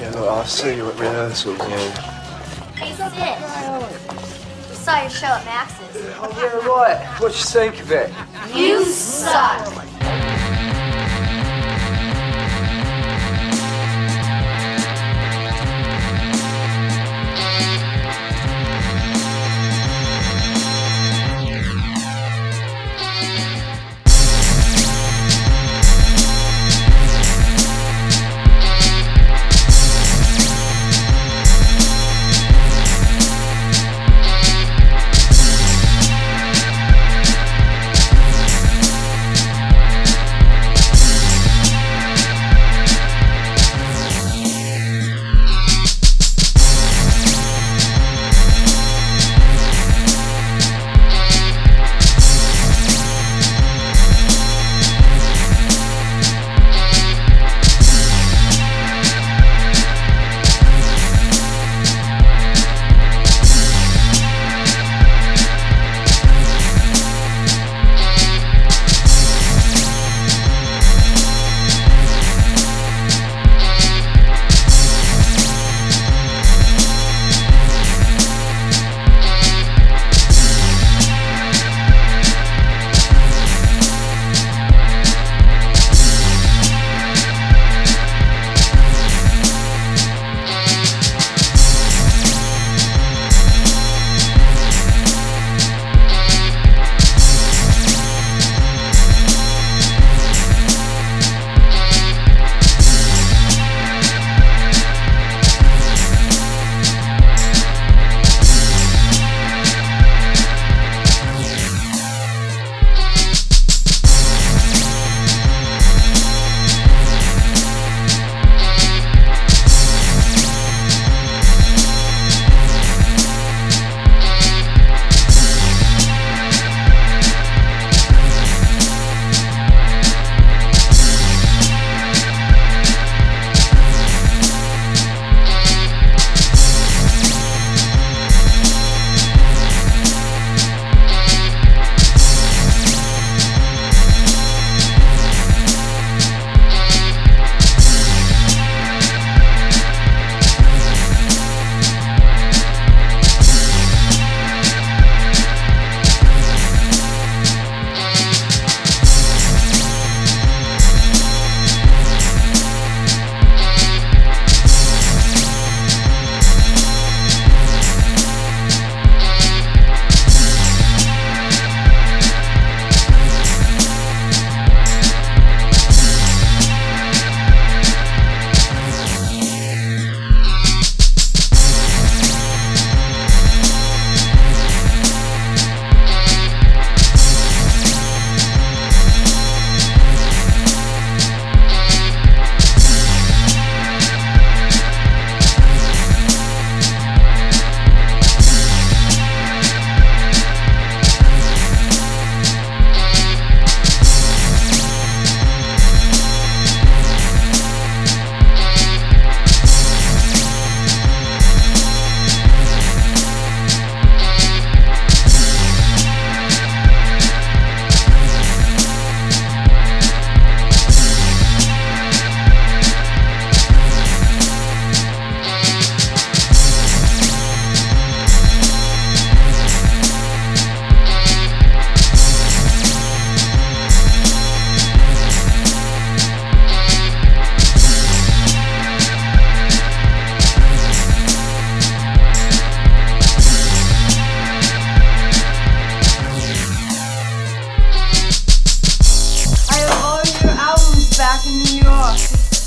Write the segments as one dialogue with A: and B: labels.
A: Yeah, look, I'll see you at rehearsal. Yeah.
B: Hey, Sid. We saw your show at Max's.
A: Oh, yeah, right. What you think of it?
B: You suck.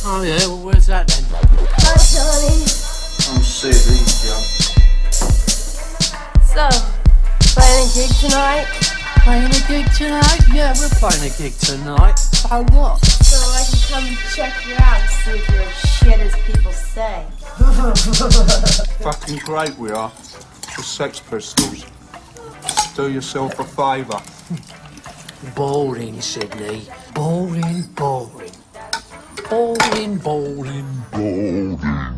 C: Oh yeah, well where's that then?
B: Hi, Johnny.
A: I'm Sid Joe.
D: So, playing a gig tonight?
C: Playing a gig tonight? Yeah, we're playing a gig tonight. So what?
D: So I can come and check you out and see if you're as shit as people say.
E: Fucking great we are. The Sex Pistols. Do yourself a favour.
C: Boring, Sydney. Boring, boring. Boring, bowling, boring.